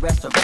rest of